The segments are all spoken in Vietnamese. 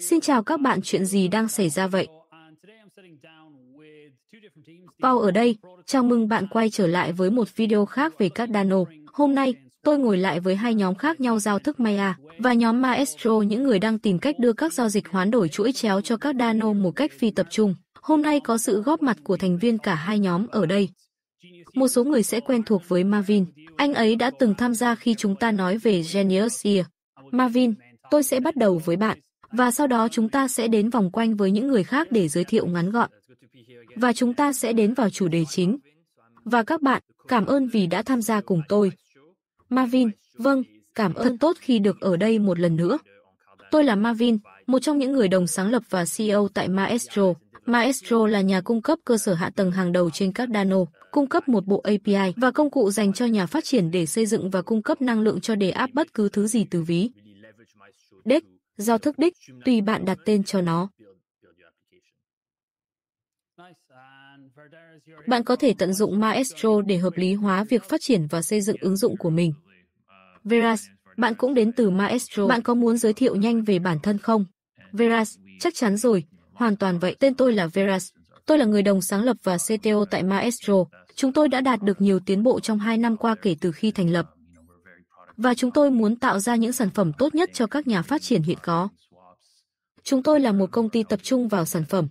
Xin chào các bạn, chuyện gì đang xảy ra vậy? Paul ở đây, chào mừng bạn quay trở lại với một video khác về Cardano. Hôm nay, tôi ngồi lại với hai nhóm khác nhau giao thức Maya và nhóm Maestro những người đang tìm cách đưa các giao dịch hoán đổi chuỗi chéo cho Cardano một cách phi tập trung. Hôm nay có sự góp mặt của thành viên cả hai nhóm ở đây. Một số người sẽ quen thuộc với Marvin. Anh ấy đã từng tham gia khi chúng ta nói về Genius Year. Marvin, tôi sẽ bắt đầu với bạn. Và sau đó chúng ta sẽ đến vòng quanh với những người khác để giới thiệu ngắn gọn. Và chúng ta sẽ đến vào chủ đề chính. Và các bạn, cảm ơn vì đã tham gia cùng tôi. Marvin, vâng, cảm ơn tốt khi được ở đây một lần nữa. Tôi là Marvin, một trong những người đồng sáng lập và CEO tại Maestro. Maestro là nhà cung cấp cơ sở hạ tầng hàng đầu trên Cardano, cung cấp một bộ API và công cụ dành cho nhà phát triển để xây dựng và cung cấp năng lượng cho đề áp bất cứ thứ gì từ ví. Đích, giao thức đích, tùy bạn đặt tên cho nó. Bạn có thể tận dụng Maestro để hợp lý hóa việc phát triển và xây dựng ứng dụng của mình. Veras, bạn cũng đến từ Maestro. Bạn có muốn giới thiệu nhanh về bản thân không? Veras, chắc chắn rồi, hoàn toàn vậy. Tên tôi là Veras. Tôi là người đồng sáng lập và CTO tại Maestro. Chúng tôi đã đạt được nhiều tiến bộ trong 2 năm qua kể từ khi thành lập. Và chúng tôi muốn tạo ra những sản phẩm tốt nhất cho các nhà phát triển hiện có. Chúng tôi là một công ty tập trung vào sản phẩm.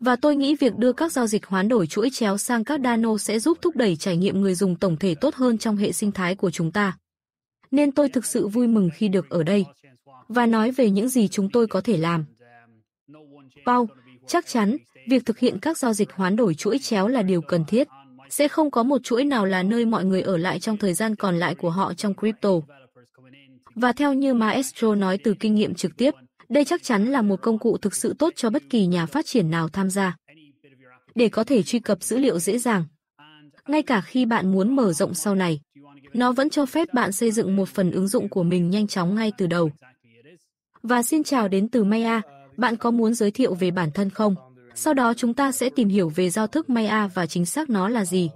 Và tôi nghĩ việc đưa các giao dịch hoán đổi chuỗi chéo sang các Dano sẽ giúp thúc đẩy trải nghiệm người dùng tổng thể tốt hơn trong hệ sinh thái của chúng ta. Nên tôi thực sự vui mừng khi được ở đây và nói về những gì chúng tôi có thể làm. Paul, chắc chắn, việc thực hiện các giao dịch hoán đổi chuỗi chéo là điều cần thiết. Sẽ không có một chuỗi nào là nơi mọi người ở lại trong thời gian còn lại của họ trong crypto. Và theo như Maestro nói từ kinh nghiệm trực tiếp, đây chắc chắn là một công cụ thực sự tốt cho bất kỳ nhà phát triển nào tham gia. Để có thể truy cập dữ liệu dễ dàng. Ngay cả khi bạn muốn mở rộng sau này, nó vẫn cho phép bạn xây dựng một phần ứng dụng của mình nhanh chóng ngay từ đầu. Và xin chào đến từ Maya, bạn có muốn giới thiệu về bản thân không? Sau đó chúng ta sẽ tìm hiểu về giao thức Maya và chính xác nó là gì.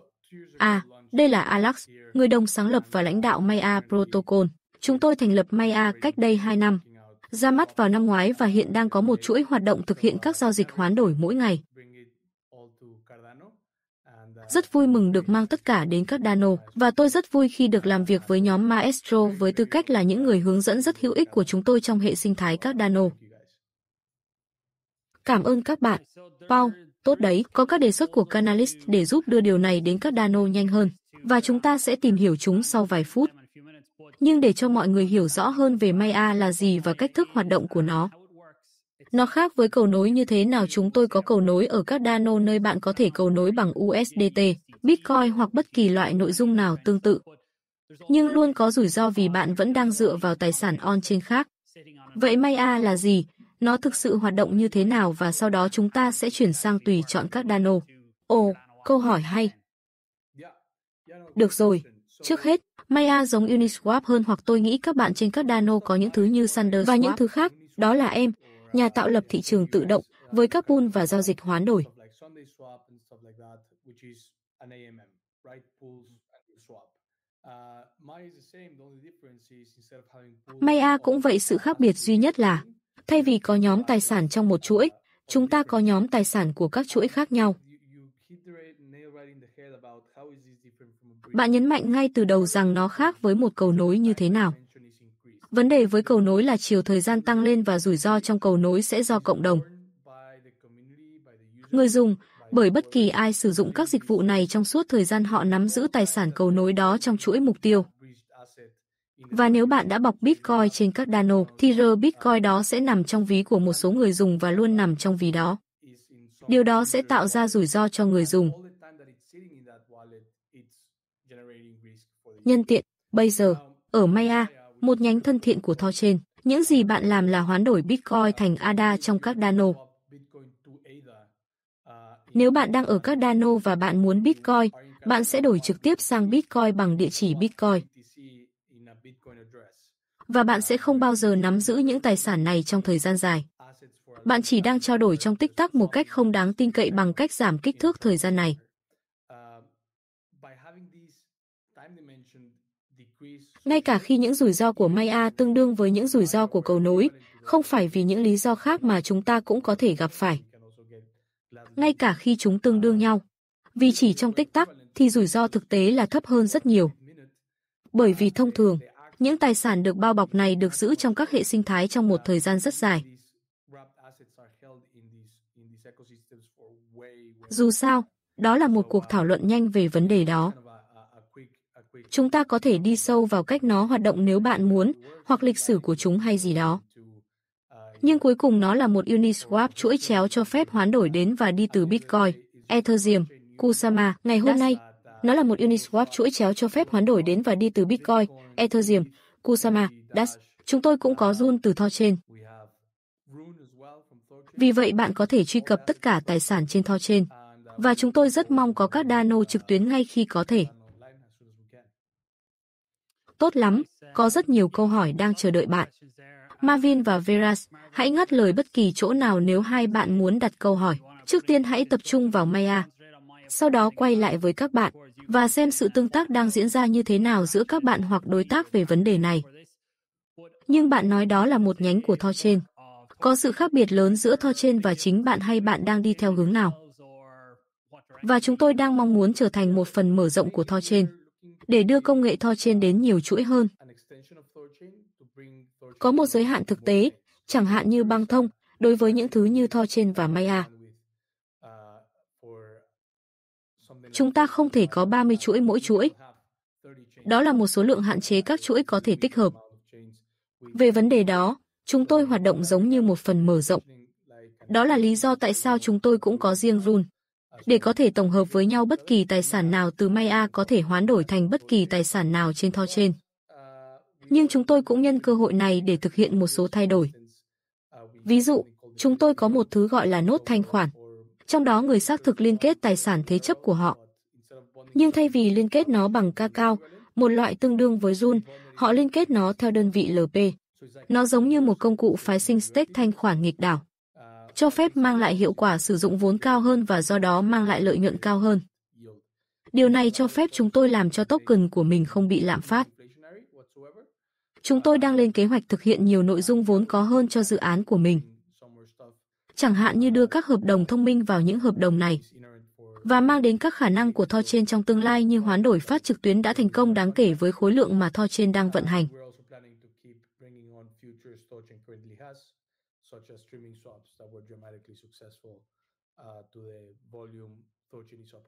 À, đây là Alex, người đồng sáng lập và lãnh đạo Maya Protocol. Chúng tôi thành lập Maya cách đây 2 năm ra mắt vào năm ngoái và hiện đang có một chuỗi hoạt động thực hiện các giao dịch hoán đổi mỗi ngày. Rất vui mừng được mang tất cả đến các Dano và tôi rất vui khi được làm việc với nhóm Maestro với tư cách là những người hướng dẫn rất hữu ích của chúng tôi trong hệ sinh thái các Dano. Cảm ơn các bạn. Paul, tốt đấy, có các đề xuất của Canalist để giúp đưa điều này đến các Dano nhanh hơn và chúng ta sẽ tìm hiểu chúng sau vài phút nhưng để cho mọi người hiểu rõ hơn về Maya là gì và cách thức hoạt động của nó. Nó khác với cầu nối như thế nào chúng tôi có cầu nối ở các Dano nơi bạn có thể cầu nối bằng USDT, Bitcoin hoặc bất kỳ loại nội dung nào tương tự. Nhưng luôn có rủi ro vì bạn vẫn đang dựa vào tài sản on-chain khác. Vậy Maya là gì? Nó thực sự hoạt động như thế nào và sau đó chúng ta sẽ chuyển sang tùy chọn các Dano. Ồ, câu hỏi hay. Được rồi, trước hết, Maya giống Uniswap hơn hoặc tôi nghĩ các bạn trên các Dano có những thứ như Sanders và những thứ khác, đó là em, nhà tạo lập thị trường tự động với các pool và giao dịch hoán đổi. Maya cũng vậy sự khác biệt duy nhất là thay vì có nhóm tài sản trong một chuỗi, chúng ta có nhóm tài sản của các chuỗi khác nhau. Bạn nhấn mạnh ngay từ đầu rằng nó khác với một cầu nối như thế nào. Vấn đề với cầu nối là chiều thời gian tăng lên và rủi ro trong cầu nối sẽ do cộng đồng. Người dùng, bởi bất kỳ ai sử dụng các dịch vụ này trong suốt thời gian họ nắm giữ tài sản cầu nối đó trong chuỗi mục tiêu. Và nếu bạn đã bọc Bitcoin trên các Dano, thì R Bitcoin đó sẽ nằm trong ví của một số người dùng và luôn nằm trong ví đó. Điều đó sẽ tạo ra rủi ro cho người dùng. Nhân tiện, bây giờ, ở Maya, một nhánh thân thiện của Thorchain, những gì bạn làm là hoán đổi Bitcoin thành ADA trong các Dano. Nếu bạn đang ở các Dano và bạn muốn Bitcoin, bạn sẽ đổi trực tiếp sang Bitcoin bằng địa chỉ Bitcoin. Và bạn sẽ không bao giờ nắm giữ những tài sản này trong thời gian dài. Bạn chỉ đang trao đổi trong tích tắc một cách không đáng tin cậy bằng cách giảm kích thước thời gian này. Ngay cả khi những rủi ro của Maya tương đương với những rủi ro của cầu nối, không phải vì những lý do khác mà chúng ta cũng có thể gặp phải. Ngay cả khi chúng tương đương nhau. Vì chỉ trong tích tắc thì rủi ro thực tế là thấp hơn rất nhiều. Bởi vì thông thường, những tài sản được bao bọc này được giữ trong các hệ sinh thái trong một thời gian rất dài. Dù sao, đó là một cuộc thảo luận nhanh về vấn đề đó. Chúng ta có thể đi sâu vào cách nó hoạt động nếu bạn muốn, hoặc lịch sử của chúng hay gì đó. Nhưng cuối cùng nó là một Uniswap chuỗi chéo cho phép hoán đổi đến và đi từ Bitcoin, Ethereum, Kusama. Ngày hôm nay, nó là một Uniswap chuỗi chéo cho phép hoán đổi đến và đi từ Bitcoin, Ethereum, Kusama, Dash. Chúng tôi cũng có Rune từ Thorchain. Vì vậy bạn có thể truy cập tất cả tài sản trên Thorchain. Và chúng tôi rất mong có các Dano trực tuyến ngay khi có thể. Tốt lắm, có rất nhiều câu hỏi đang chờ đợi bạn. Marvin và Veras, hãy ngắt lời bất kỳ chỗ nào nếu hai bạn muốn đặt câu hỏi. Trước tiên hãy tập trung vào Maya. Sau đó quay lại với các bạn và xem sự tương tác đang diễn ra như thế nào giữa các bạn hoặc đối tác về vấn đề này. Nhưng bạn nói đó là một nhánh của Thorchain. Có sự khác biệt lớn giữa Thorchain và chính bạn hay bạn đang đi theo hướng nào? Và chúng tôi đang mong muốn trở thành một phần mở rộng của Thorchain để đưa công nghệ Thorchain đến nhiều chuỗi hơn. Có một giới hạn thực tế, chẳng hạn như băng thông, đối với những thứ như Thorchain và Maya. Chúng ta không thể có 30 chuỗi mỗi chuỗi. Đó là một số lượng hạn chế các chuỗi có thể tích hợp. Về vấn đề đó, chúng tôi hoạt động giống như một phần mở rộng. Đó là lý do tại sao chúng tôi cũng có riêng rule. Để có thể tổng hợp với nhau bất kỳ tài sản nào từ Maya có thể hoán đổi thành bất kỳ tài sản nào trên Thorchain. Nhưng chúng tôi cũng nhân cơ hội này để thực hiện một số thay đổi. Ví dụ, chúng tôi có một thứ gọi là nốt thanh khoản. Trong đó người xác thực liên kết tài sản thế chấp của họ. Nhưng thay vì liên kết nó bằng cacao, một loại tương đương với run, họ liên kết nó theo đơn vị LP. Nó giống như một công cụ phái sinh stake thanh khoản nghịch đảo, cho phép mang lại hiệu quả sử dụng vốn cao hơn và do đó mang lại lợi nhuận cao hơn. Điều này cho phép chúng tôi làm cho token của mình không bị lạm phát. Chúng tôi đang lên kế hoạch thực hiện nhiều nội dung vốn có hơn cho dự án của mình. Chẳng hạn như đưa các hợp đồng thông minh vào những hợp đồng này và mang đến các khả năng của Thorchain trong tương lai như hoán đổi phát trực tuyến đã thành công đáng kể với khối lượng mà Thorchain đang vận hành.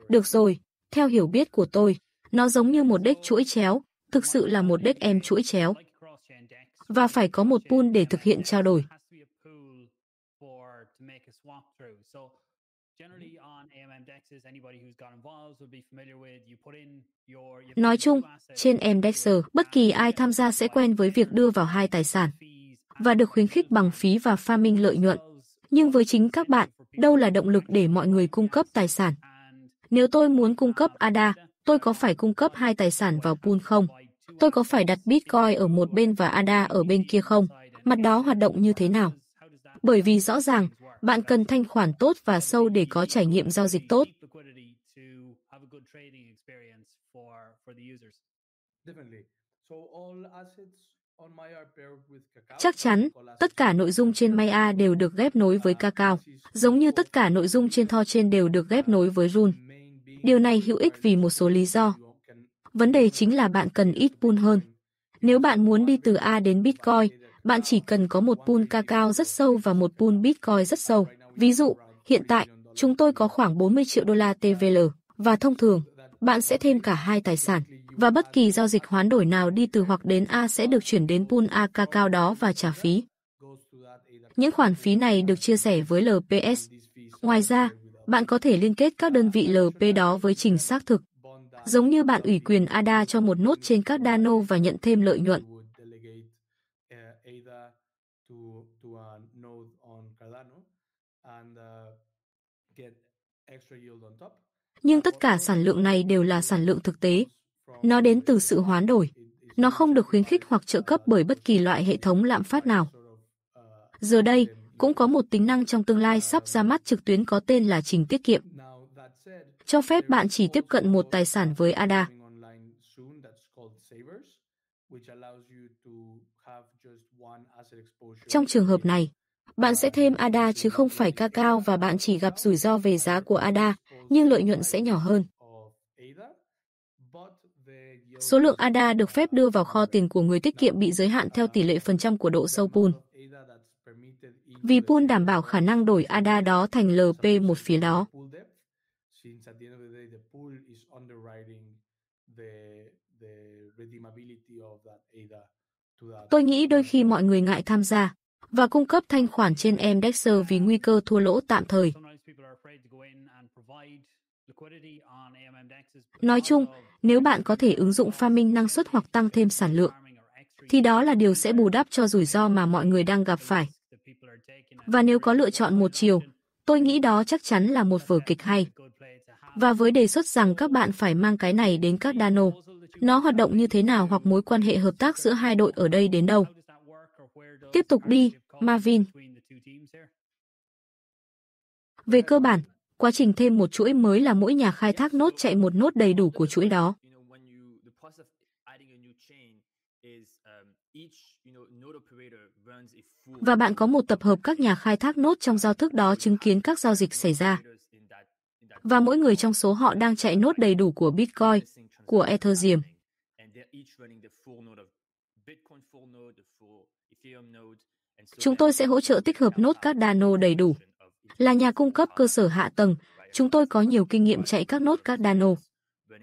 Được rồi, theo hiểu biết của tôi, nó giống như một deck chuỗi chéo, thực sự là một deck em chuỗi chéo. Và phải có một pool để thực hiện trao đổi. Nói chung, trên MDexer, bất kỳ ai tham gia sẽ quen với việc đưa vào hai tài sản và được khuyến khích bằng phí và farming lợi nhuận. Nhưng với chính các bạn, đâu là động lực để mọi người cung cấp tài sản? Nếu tôi muốn cung cấp ADA, tôi có phải cung cấp hai tài sản vào pool không? Tôi có phải đặt Bitcoin ở một bên và ADA ở bên kia không? Mặt đó hoạt động như thế nào? Bởi vì rõ ràng, bạn cần thanh khoản tốt và sâu để có trải nghiệm giao dịch tốt. Chắc chắn, tất cả nội dung trên Maya đều được ghép nối với Kakao, giống như tất cả nội dung trên Thorchain đều được ghép nối với Rune. Điều này hữu ích vì một số lý do. Vấn đề chính là bạn cần ít pool hơn. Nếu bạn muốn đi từ A đến Bitcoin, bạn chỉ cần có một pool cacao rất sâu và một pool Bitcoin rất sâu. Ví dụ, hiện tại, chúng tôi có khoảng 40 triệu đô la TVL, và thông thường, bạn sẽ thêm cả hai tài sản và bất kỳ giao dịch hoán đổi nào đi từ hoặc đến A sẽ được chuyển đến pool A cao đó và trả phí. Những khoản phí này được chia sẻ với LPS. Ngoài ra, bạn có thể liên kết các đơn vị LP đó với trình xác thực. Giống như bạn ủy quyền ADA cho một nốt trên các Dano và nhận thêm lợi nhuận. Nhưng tất cả sản lượng này đều là sản lượng thực tế. Nó đến từ sự hoán đổi. Nó không được khuyến khích hoặc trợ cấp bởi bất kỳ loại hệ thống lạm phát nào. Giờ đây, cũng có một tính năng trong tương lai sắp ra mắt trực tuyến có tên là trình tiết kiệm. Cho phép bạn chỉ tiếp cận một tài sản với ADA. Trong trường hợp này, bạn sẽ thêm ADA chứ không phải cacao và bạn chỉ gặp rủi ro về giá của ADA, nhưng lợi nhuận sẽ nhỏ hơn. Số lượng ADA được phép đưa vào kho tiền của người tiết kiệm bị giới hạn theo tỷ lệ phần trăm của độ sâu pool. Vì pool đảm bảo khả năng đổi ADA đó thành LP một phía đó. Tôi nghĩ đôi khi mọi người ngại tham gia và cung cấp thanh khoản trên MDEXer vì nguy cơ thua lỗ tạm thời. Nói chung, nếu bạn có thể ứng dụng farming năng suất hoặc tăng thêm sản lượng, thì đó là điều sẽ bù đắp cho rủi ro mà mọi người đang gặp phải. Và nếu có lựa chọn một chiều, tôi nghĩ đó chắc chắn là một vở kịch hay. Và với đề xuất rằng các bạn phải mang cái này đến các Dano, nó hoạt động như thế nào hoặc mối quan hệ hợp tác giữa hai đội ở đây đến đâu. Tiếp tục đi, Marvin. Về cơ bản, quá trình thêm một chuỗi mới là mỗi nhà khai thác nốt chạy một nốt đầy đủ của chuỗi đó. Và bạn có một tập hợp các nhà khai thác nốt trong giao thức đó chứng kiến các giao dịch xảy ra. Và mỗi người trong số họ đang chạy nốt đầy đủ của Bitcoin, của Ethereum. Chúng tôi sẽ hỗ trợ tích hợp nốt các Dano đầy đủ. Là nhà cung cấp cơ sở hạ tầng, chúng tôi có nhiều kinh nghiệm chạy các nốt các Dano.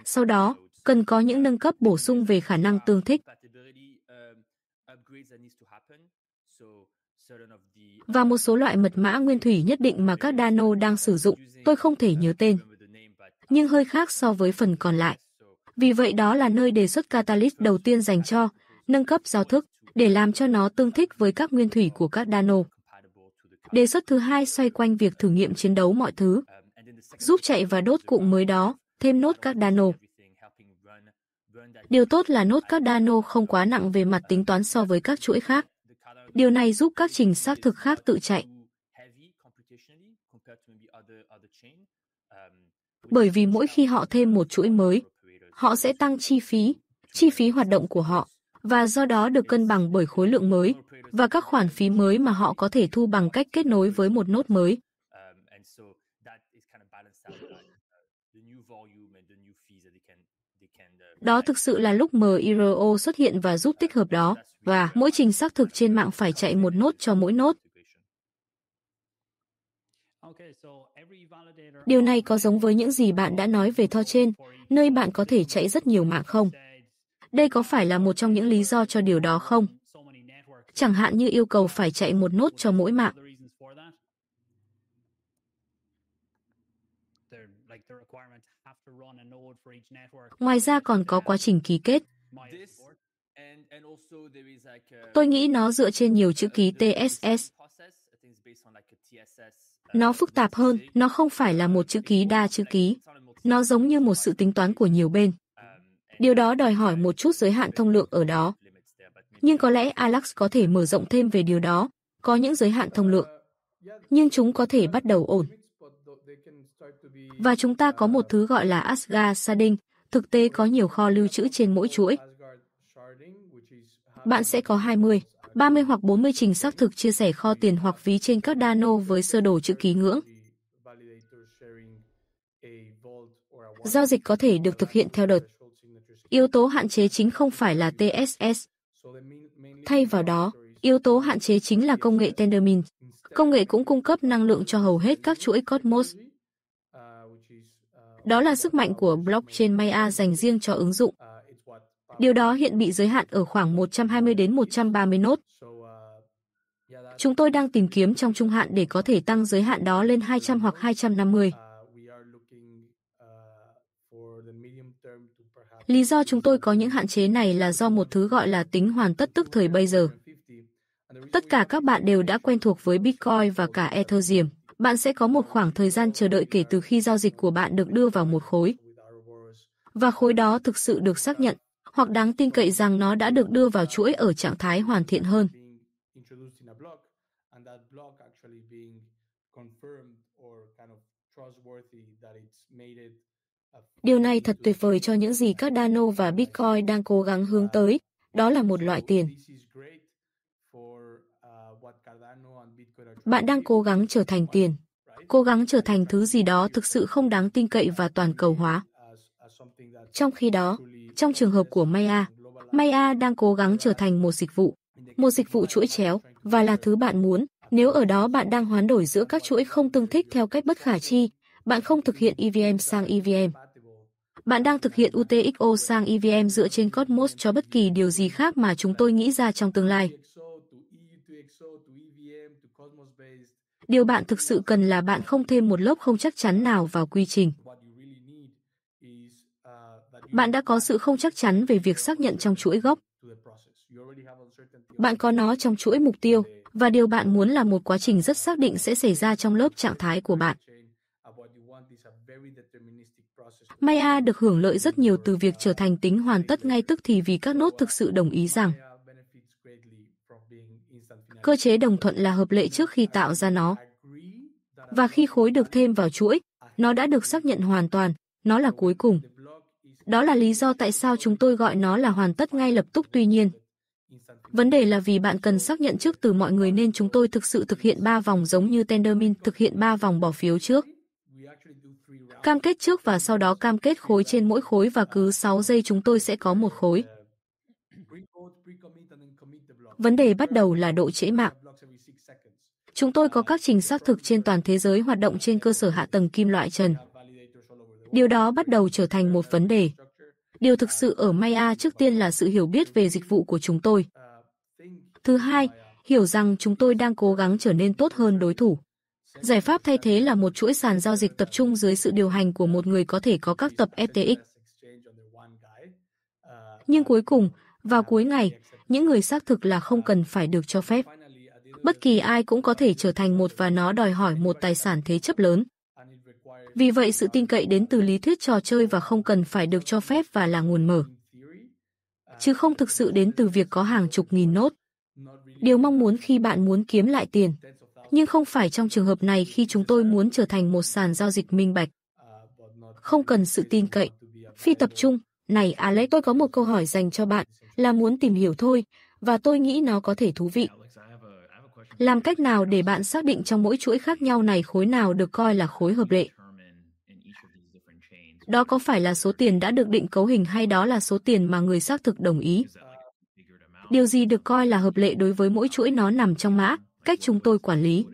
Sau đó, cần có những nâng cấp bổ sung về khả năng tương thích. Và một số loại mật mã nguyên thủy nhất định mà các Dano đang sử dụng, tôi không thể nhớ tên. Nhưng hơi khác so với phần còn lại. Vì vậy đó là nơi đề xuất Catalyst đầu tiên dành cho nâng cấp giao thức để làm cho nó tương thích với các nguyên thủy của các Dano. Đề xuất thứ hai xoay quanh việc thử nghiệm chiến đấu mọi thứ, giúp chạy và đốt cụm mới đó, thêm nốt các Dano. Điều tốt là nốt các Dano không quá nặng về mặt tính toán so với các chuỗi khác. Điều này giúp các trình xác thực khác tự chạy. Bởi vì mỗi khi họ thêm một chuỗi mới, họ sẽ tăng chi phí, chi phí hoạt động của họ, và do đó được cân bằng bởi khối lượng mới và các khoản phí mới mà họ có thể thu bằng cách kết nối với một nốt mới. Đó thực sự là lúc MIRO xuất hiện và giúp tích hợp đó, và mỗi trình xác thực trên mạng phải chạy một nốt cho mỗi nốt. Điều này có giống với những gì bạn đã nói về Thor trên, nơi bạn có thể chạy rất nhiều mạng không? Đây có phải là một trong những lý do cho điều đó không? Chẳng hạn như yêu cầu phải chạy một nốt cho mỗi mạng. Ngoài ra còn có quá trình ký kết. Tôi nghĩ nó dựa trên nhiều chữ ký TSS. Nó phức tạp hơn, nó không phải là một chữ ký đa chữ ký. Nó giống như một sự tính toán của nhiều bên. Điều đó đòi hỏi một chút giới hạn thông lượng ở đó. Nhưng có lẽ Alex có thể mở rộng thêm về điều đó, có những giới hạn thông lượng. Nhưng chúng có thể bắt đầu ổn. Và chúng ta có một thứ gọi là Asgard Sharding, thực tế có nhiều kho lưu trữ trên mỗi chuỗi. Bạn sẽ có 20, 30 hoặc 40 trình xác thực chia sẻ kho tiền hoặc ví trên các Dano với sơ đồ chữ ký ngưỡng. Giao dịch có thể được thực hiện theo đợt. Yếu tố hạn chế chính không phải là TSS. Thay vào đó, yếu tố hạn chế chính là công nghệ Tendermint. Công nghệ cũng cung cấp năng lượng cho hầu hết các chuỗi Cosmos. Đó là sức mạnh của blockchain Maya dành riêng cho ứng dụng. Điều đó hiện bị giới hạn ở khoảng 120 đến 130 nốt. Chúng tôi đang tìm kiếm trong trung hạn để có thể tăng giới hạn đó lên 200 hoặc 250. Lý do chúng tôi có những hạn chế này là do một thứ gọi là tính hoàn tất tức thời bây giờ. Tất cả các bạn đều đã quen thuộc với Bitcoin và cả Ethereum. Bạn sẽ có một khoảng thời gian chờ đợi kể từ khi giao dịch của bạn được đưa vào một khối. Và khối đó thực sự được xác nhận, hoặc đáng tin cậy rằng nó đã được đưa vào chuỗi ở trạng thái hoàn thiện hơn. Điều này thật tuyệt vời cho những gì các Dano và Bitcoin đang cố gắng hướng tới, đó là một loại tiền. Bạn đang cố gắng trở thành tiền, cố gắng trở thành thứ gì đó thực sự không đáng tin cậy và toàn cầu hóa. Trong khi đó, trong trường hợp của Maya, Maya đang cố gắng trở thành một dịch vụ, một dịch vụ chuỗi chéo và là thứ bạn muốn. Nếu ở đó bạn đang hoán đổi giữa các chuỗi không tương thích theo cách bất khả chi, bạn không thực hiện EVM sang EVM. Bạn đang thực hiện UTXO sang EVM dựa trên Cosmos cho bất kỳ điều gì khác mà chúng tôi nghĩ ra trong tương lai. Điều bạn thực sự cần là bạn không thêm một lớp không chắc chắn nào vào quy trình. Bạn đã có sự không chắc chắn về việc xác nhận trong chuỗi gốc. Bạn có nó trong chuỗi mục tiêu, và điều bạn muốn là một quá trình rất xác định sẽ xảy ra trong lớp trạng thái của bạn. Maya được hưởng lợi rất nhiều từ việc trở thành tính hoàn tất ngay tức thì vì các nốt thực sự đồng ý rằng cơ chế đồng thuận là hợp lệ trước khi tạo ra nó. Và khi khối được thêm vào chuỗi, nó đã được xác nhận hoàn toàn, nó là cuối cùng. Đó là lý do tại sao chúng tôi gọi nó là hoàn tất ngay lập tức tuy nhiên. Vấn đề là vì bạn cần xác nhận trước từ mọi người nên chúng tôi thực sự thực hiện 3 vòng giống như Tendermint thực hiện 3 vòng bỏ phiếu trước. Cam kết trước và sau đó cam kết khối trên mỗi khối và cứ 6 giây chúng tôi sẽ có một khối. Vấn đề bắt đầu là độ trễ mạng. Chúng tôi có các trình xác thực trên toàn thế giới hoạt động trên cơ sở hạ tầng kim loại trần. Điều đó bắt đầu trở thành một vấn đề. Điều thực sự ở Maya trước tiên là sự hiểu biết về dịch vụ của chúng tôi. Thứ hai, hiểu rằng chúng tôi đang cố gắng trở nên tốt hơn đối thủ. Giải pháp thay thế là một chuỗi sàn giao dịch tập trung dưới sự điều hành của một người có thể có các tập FTX. Nhưng cuối cùng, vào cuối ngày, những người xác thực là không cần phải được cho phép. Bất kỳ ai cũng có thể trở thành một và nó đòi hỏi một tài sản thế chấp lớn. Vì vậy sự tin cậy đến từ lý thuyết trò chơi và không cần phải được cho phép và là nguồn mở. Chứ không thực sự đến từ việc có hàng chục nghìn nốt. Điều mong muốn khi bạn muốn kiếm lại tiền. Nhưng không phải trong trường hợp này khi chúng tôi muốn trở thành một sàn giao dịch minh bạch. Không cần sự tin cậy. Phi tập trung. Này Alex, tôi có một câu hỏi dành cho bạn, là muốn tìm hiểu thôi, và tôi nghĩ nó có thể thú vị. Làm cách nào để bạn xác định trong mỗi chuỗi khác nhau này khối nào được coi là khối hợp lệ? Đó có phải là số tiền đã được định cấu hình hay đó là số tiền mà người xác thực đồng ý? Điều gì được coi là hợp lệ đối với mỗi chuỗi nó nằm trong mã, cách chúng tôi quản lý.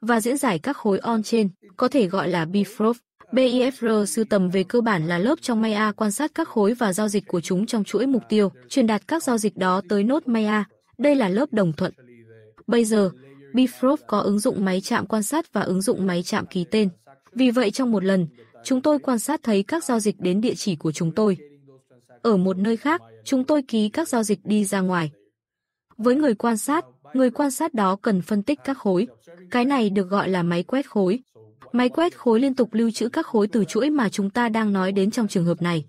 Và diễn giải các khối on trên có thể gọi là BIFROF. BIFR sưu tầm về cơ bản là lớp trong Maya quan sát các khối và giao dịch của chúng trong chuỗi mục tiêu, truyền đạt các giao dịch đó tới nốt Maya. Đây là lớp đồng thuận. Bây giờ, BIFROF có ứng dụng máy chạm quan sát và ứng dụng máy chạm ký tên. Vì vậy trong một lần, chúng tôi quan sát thấy các giao dịch đến địa chỉ của chúng tôi. Ở một nơi khác, chúng tôi ký các giao dịch đi ra ngoài. Với người quan sát, người quan sát đó cần phân tích các khối. Cái này được gọi là máy quét khối. Máy quét khối liên tục lưu trữ các khối từ chuỗi mà chúng ta đang nói đến trong trường hợp này.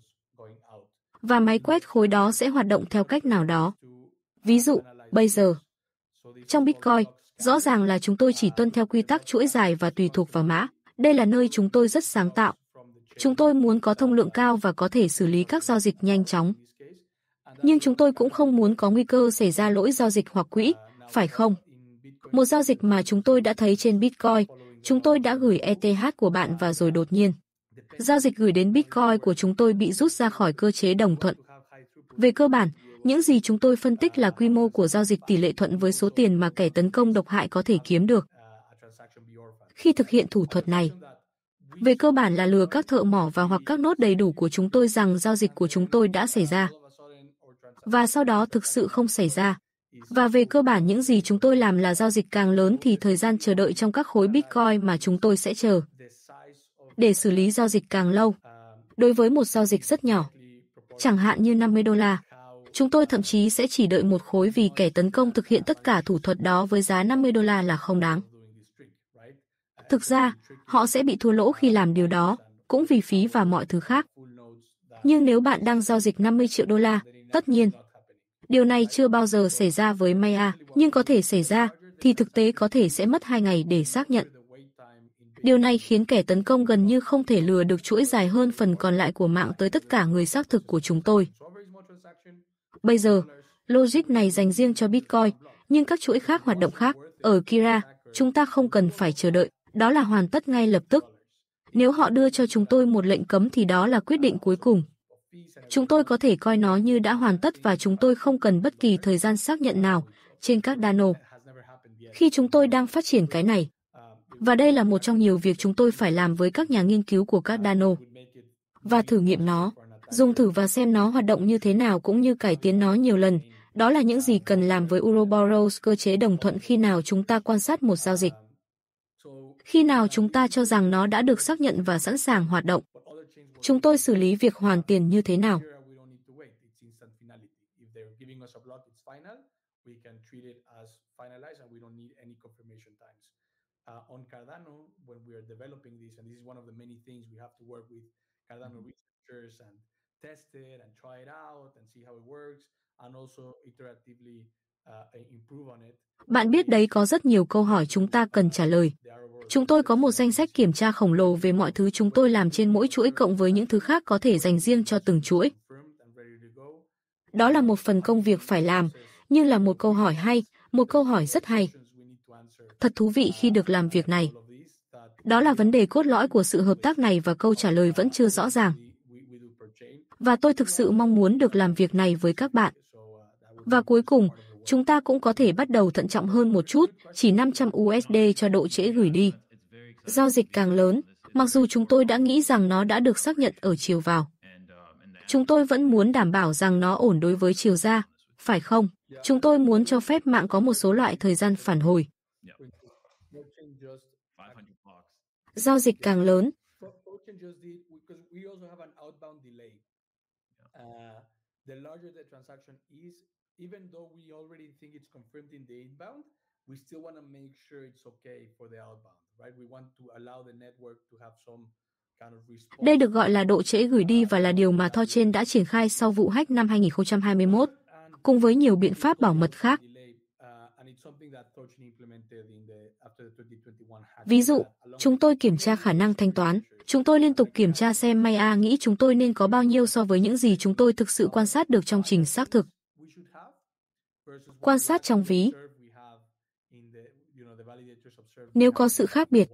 Và máy quét khối đó sẽ hoạt động theo cách nào đó. Ví dụ, bây giờ, trong Bitcoin, rõ ràng là chúng tôi chỉ tuân theo quy tắc chuỗi dài và tùy thuộc vào mã. Đây là nơi chúng tôi rất sáng tạo. Chúng tôi muốn có thông lượng cao và có thể xử lý các giao dịch nhanh chóng. Nhưng chúng tôi cũng không muốn có nguy cơ xảy ra lỗi giao dịch hoặc quỹ, phải không? Một giao dịch mà chúng tôi đã thấy trên Bitcoin, chúng tôi đã gửi ETH của bạn và rồi đột nhiên. Giao dịch gửi đến Bitcoin của chúng tôi bị rút ra khỏi cơ chế đồng thuận. Về cơ bản, những gì chúng tôi phân tích là quy mô của giao dịch tỷ lệ thuận với số tiền mà kẻ tấn công độc hại có thể kiếm được. Khi thực hiện thủ thuật này, về cơ bản là lừa các thợ mỏ và hoặc các nốt đầy đủ của chúng tôi rằng giao dịch của chúng tôi đã xảy ra. Và sau đó thực sự không xảy ra. Và về cơ bản những gì chúng tôi làm là giao dịch càng lớn thì thời gian chờ đợi trong các khối Bitcoin mà chúng tôi sẽ chờ. Để xử lý giao dịch càng lâu. Đối với một giao dịch rất nhỏ, chẳng hạn như 50 đô la, chúng tôi thậm chí sẽ chỉ đợi một khối vì kẻ tấn công thực hiện tất cả thủ thuật đó với giá 50 đô la là không đáng. Thực ra, họ sẽ bị thua lỗ khi làm điều đó, cũng vì phí và mọi thứ khác. Nhưng nếu bạn đang giao dịch 50 triệu đô la, tất nhiên, điều này chưa bao giờ xảy ra với Maya, nhưng có thể xảy ra, thì thực tế có thể sẽ mất 2 ngày để xác nhận. Điều này khiến kẻ tấn công gần như không thể lừa được chuỗi dài hơn phần còn lại của mạng tới tất cả người xác thực của chúng tôi. Bây giờ, logic này dành riêng cho Bitcoin, nhưng các chuỗi khác hoạt động khác. Ở Kira, chúng ta không cần phải chờ đợi, đó là hoàn tất ngay lập tức. Nếu họ đưa cho chúng tôi một lệnh cấm thì đó là quyết định cuối cùng. Chúng tôi có thể coi nó như đã hoàn tất và chúng tôi không cần bất kỳ thời gian xác nhận nào trên các Dano. Khi chúng tôi đang phát triển cái này, và đây là một trong nhiều việc chúng tôi phải làm với các nhà nghiên cứu của các Dano. Và thử nghiệm nó, dùng thử và xem nó hoạt động như thế nào cũng như cải tiến nó nhiều lần. Đó là những gì cần làm với Uroboros cơ chế đồng thuận khi nào chúng ta quan sát một giao dịch. Khi nào chúng ta cho rằng nó đã được xác nhận và sẵn sàng hoạt động. Chúng tôi xử lý việc hoàn tiền như thế nào? If they're giving us a block it's final, we can treat it as finalized we don't need any confirmation times. Uh, on Cardano when we are developing this, and this is one of the many things we have to work with Cardano researchers and test it and try it out and see how it works and also iteratively uh. Bạn biết đấy có rất nhiều câu hỏi chúng ta cần trả lời. Chúng tôi có một danh sách kiểm tra khổng lồ về mọi thứ chúng tôi làm trên mỗi chuỗi cộng với những thứ khác có thể dành riêng cho từng chuỗi. Đó là một phần công việc phải làm, nhưng là một câu hỏi hay, một câu hỏi rất hay. Thật thú vị khi được làm việc này. Đó là vấn đề cốt lõi của sự hợp tác này và câu trả lời vẫn chưa rõ ràng. Và tôi thực sự mong muốn được làm việc này với các bạn. Và cuối cùng, chúng ta cũng có thể bắt đầu thận trọng hơn một chút, chỉ 500 USD cho độ trễ gửi đi. Giao dịch càng lớn, mặc dù chúng tôi đã nghĩ rằng nó đã được xác nhận ở chiều vào. Chúng tôi vẫn muốn đảm bảo rằng nó ổn đối với chiều ra, phải không? Chúng tôi muốn cho phép mạng có một số loại thời gian phản hồi. Giao dịch càng lớn, the larger the transaction is, even though we already think it's confirmed in the inbound, we still want to make sure it's okay for the outbound, right? We want to allow the network to have some đây được gọi là độ trễ gửi đi và là điều mà Thorchain đã triển khai sau vụ hack năm 2021, cùng với nhiều biện pháp bảo mật khác. Ví dụ, chúng tôi kiểm tra khả năng thanh toán. Chúng tôi liên tục kiểm tra xem Maya nghĩ chúng tôi nên có bao nhiêu so với những gì chúng tôi thực sự quan sát được trong trình xác thực. Quan sát trong ví. Nếu có sự khác biệt,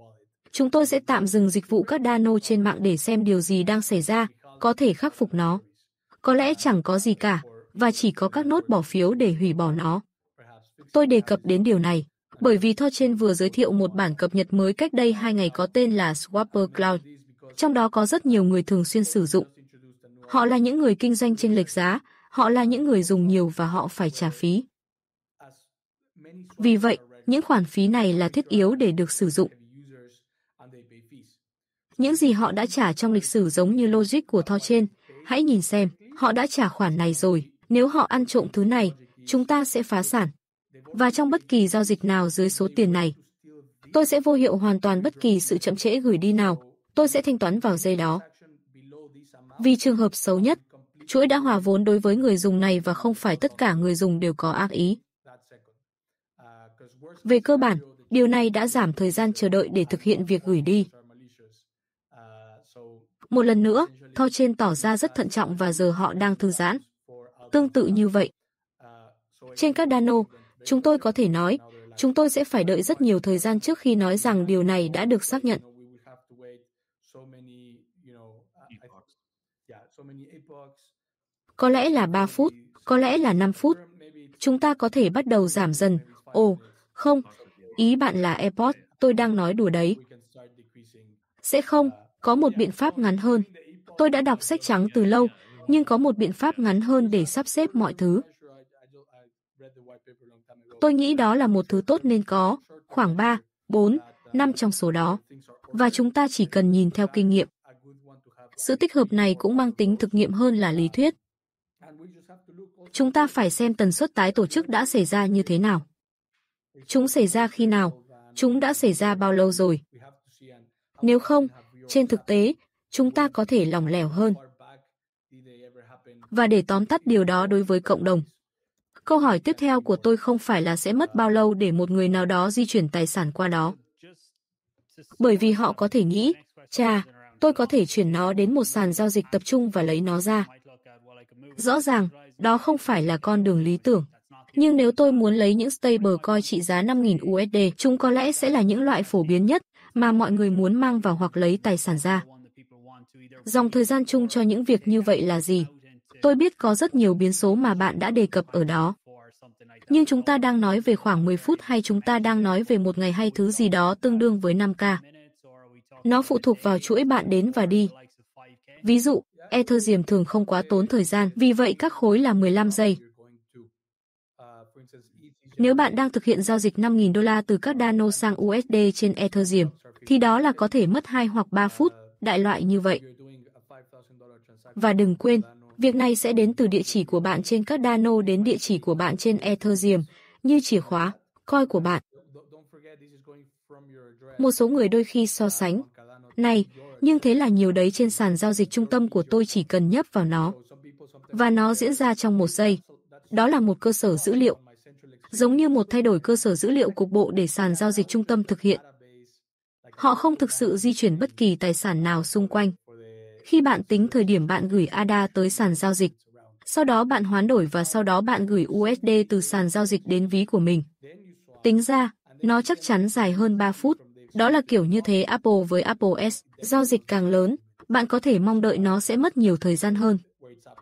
chúng tôi sẽ tạm dừng dịch vụ các Dano trên mạng để xem điều gì đang xảy ra, có thể khắc phục nó. Có lẽ chẳng có gì cả, và chỉ có các nốt bỏ phiếu để hủy bỏ nó. Tôi đề cập đến điều này, bởi vì Thorchain vừa giới thiệu một bản cập nhật mới cách đây hai ngày có tên là Swapper Cloud. Trong đó có rất nhiều người thường xuyên sử dụng. Họ là những người kinh doanh trên lệch giá, họ là những người dùng nhiều và họ phải trả phí. Vì vậy, những khoản phí này là thiết yếu để được sử dụng. Những gì họ đã trả trong lịch sử giống như logic của Thor trên. hãy nhìn xem, họ đã trả khoản này rồi. Nếu họ ăn trộm thứ này, chúng ta sẽ phá sản và trong bất kỳ giao dịch nào dưới số tiền này. Tôi sẽ vô hiệu hoàn toàn bất kỳ sự chậm trễ gửi đi nào, tôi sẽ thanh toán vào dây đó. Vì trường hợp xấu nhất, chuỗi đã hòa vốn đối với người dùng này và không phải tất cả người dùng đều có ác ý. Về cơ bản, điều này đã giảm thời gian chờ đợi để thực hiện việc gửi đi. Một lần nữa, Thorchain tỏ ra rất thận trọng và giờ họ đang thư giãn. Tương tự như vậy. Trên các Dano, Chúng tôi có thể nói, chúng tôi sẽ phải đợi rất nhiều thời gian trước khi nói rằng điều này đã được xác nhận. Có lẽ là 3 phút, có lẽ là 5 phút. Chúng ta có thể bắt đầu giảm dần. Ồ, không, ý bạn là AirPods, tôi đang nói đùa đấy. Sẽ không, có một biện pháp ngắn hơn. Tôi đã đọc sách trắng từ lâu, nhưng có một biện pháp ngắn hơn để sắp xếp mọi thứ. Tôi nghĩ đó là một thứ tốt nên có, khoảng 3, 4, 5 trong số đó. Và chúng ta chỉ cần nhìn theo kinh nghiệm. Sự tích hợp này cũng mang tính thực nghiệm hơn là lý thuyết. Chúng ta phải xem tần suất tái tổ chức đã xảy ra như thế nào. Chúng xảy ra khi nào? Chúng đã xảy ra bao lâu rồi? Nếu không, trên thực tế, chúng ta có thể lỏng lẻo hơn. Và để tóm tắt điều đó đối với cộng đồng, Câu hỏi tiếp theo của tôi không phải là sẽ mất bao lâu để một người nào đó di chuyển tài sản qua đó. Bởi vì họ có thể nghĩ, cha, tôi có thể chuyển nó đến một sàn giao dịch tập trung và lấy nó ra. Rõ ràng, đó không phải là con đường lý tưởng. Nhưng nếu tôi muốn lấy những stablecoin trị giá 5.000 USD, chúng có lẽ sẽ là những loại phổ biến nhất mà mọi người muốn mang vào hoặc lấy tài sản ra. Dòng thời gian chung cho những việc như vậy là gì? Tôi biết có rất nhiều biến số mà bạn đã đề cập ở đó. Nhưng chúng ta đang nói về khoảng 10 phút hay chúng ta đang nói về một ngày hay thứ gì đó tương đương với 5K. Nó phụ thuộc vào chuỗi bạn đến và đi. Ví dụ, Ethereum thường không quá tốn thời gian, vì vậy các khối là 15 giây. Nếu bạn đang thực hiện giao dịch 5.000 đô la từ các Dano sang USD trên Ethereum, thì đó là có thể mất 2 hoặc 3 phút, đại loại như vậy. Và đừng quên, việc này sẽ đến từ địa chỉ của bạn trên các Dano đến địa chỉ của bạn trên Ethereum, như chìa khóa, coi của bạn. Một số người đôi khi so sánh. Này, nhưng thế là nhiều đấy trên sàn giao dịch trung tâm của tôi chỉ cần nhấp vào nó. Và nó diễn ra trong một giây. Đó là một cơ sở dữ liệu. Giống như một thay đổi cơ sở dữ liệu cục bộ để sàn giao dịch trung tâm thực hiện. Họ không thực sự di chuyển bất kỳ tài sản nào xung quanh. Khi bạn tính thời điểm bạn gửi ADA tới sàn giao dịch, sau đó bạn hoán đổi và sau đó bạn gửi USD từ sàn giao dịch đến ví của mình. Tính ra, nó chắc chắn dài hơn 3 phút. Đó là kiểu như thế Apple với Apple S, giao dịch càng lớn, bạn có thể mong đợi nó sẽ mất nhiều thời gian hơn.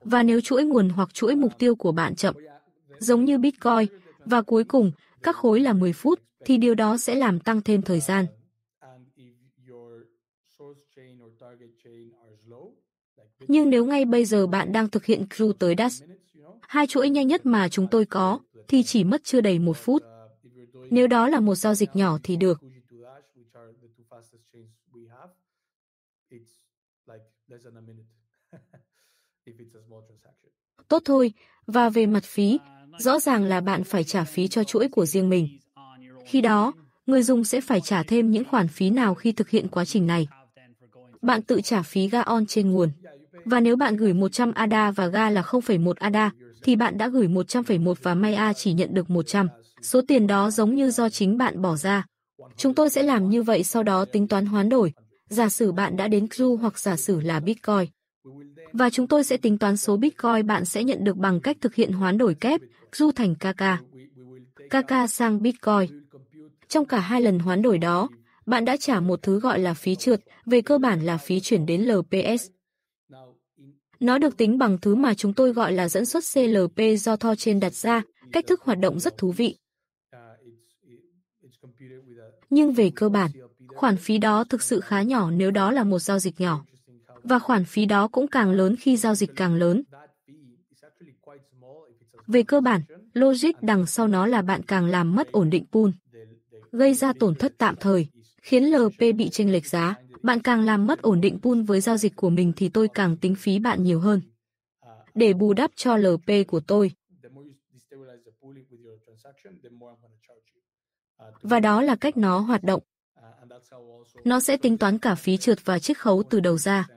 Và nếu chuỗi nguồn hoặc chuỗi mục tiêu của bạn chậm, giống như Bitcoin, và cuối cùng, các khối là 10 phút, thì điều đó sẽ làm tăng thêm thời gian. Nhưng nếu ngay bây giờ bạn đang thực hiện crew tới Dash, hai chuỗi nhanh nhất mà chúng tôi có, thì chỉ mất chưa đầy một phút. Nếu đó là một giao dịch nhỏ thì được. Tốt thôi, và về mặt phí, rõ ràng là bạn phải trả phí cho chuỗi của riêng mình. Khi đó, người dùng sẽ phải trả thêm những khoản phí nào khi thực hiện quá trình này. Bạn tự trả phí ga on trên nguồn. Và nếu bạn gửi 100 ADA và ga là 0,1 ADA, thì bạn đã gửi 100,1 và Maya chỉ nhận được 100. Số tiền đó giống như do chính bạn bỏ ra. Chúng tôi sẽ làm như vậy sau đó tính toán hoán đổi. Giả sử bạn đã đến Crew hoặc giả sử là Bitcoin. Và chúng tôi sẽ tính toán số Bitcoin bạn sẽ nhận được bằng cách thực hiện hoán đổi kép, Crew thành KK. KK sang Bitcoin. Trong cả hai lần hoán đổi đó, bạn đã trả một thứ gọi là phí trượt, về cơ bản là phí chuyển đến LPS. Nó được tính bằng thứ mà chúng tôi gọi là dẫn xuất CLP do Thorchain trên đặt ra, cách thức hoạt động rất thú vị. Nhưng về cơ bản, khoản phí đó thực sự khá nhỏ nếu đó là một giao dịch nhỏ. Và khoản phí đó cũng càng lớn khi giao dịch càng lớn. Về cơ bản, logic đằng sau nó là bạn càng làm mất ổn định pool, gây ra tổn thất tạm thời, khiến LP bị chênh lệch giá. Bạn càng làm mất ổn định pool với giao dịch của mình thì tôi càng tính phí bạn nhiều hơn. Để bù đắp cho LP của tôi. Và đó là cách nó hoạt động. Nó sẽ tính toán cả phí trượt và chiết khấu từ đầu ra.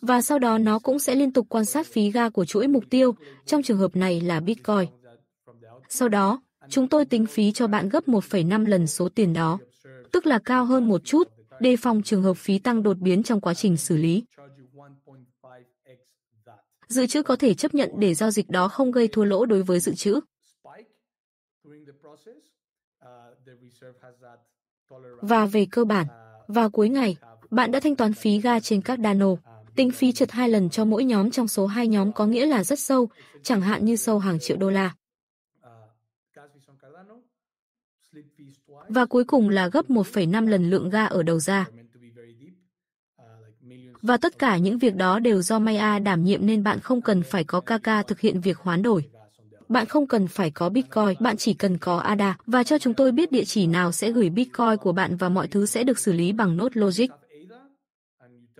Và sau đó nó cũng sẽ liên tục quan sát phí ga của chuỗi mục tiêu, trong trường hợp này là Bitcoin. Sau đó, chúng tôi tính phí cho bạn gấp 1,5 lần số tiền đó tức là cao hơn một chút, đề phòng trường hợp phí tăng đột biến trong quá trình xử lý. Dự trữ có thể chấp nhận để giao dịch đó không gây thua lỗ đối với dự trữ. Và về cơ bản, vào cuối ngày, bạn đã thanh toán phí ga trên các Dano. Tính phí trượt hai lần cho mỗi nhóm trong số hai nhóm có nghĩa là rất sâu, chẳng hạn như sâu hàng triệu đô la. Và cuối cùng là gấp 1,5 lần lượng ga ở đầu ra. Và tất cả những việc đó đều do Maya đảm nhiệm nên bạn không cần phải có KK thực hiện việc hoán đổi. Bạn không cần phải có Bitcoin, bạn chỉ cần có ADA và cho chúng tôi biết địa chỉ nào sẽ gửi Bitcoin của bạn và mọi thứ sẽ được xử lý bằng nốt logic.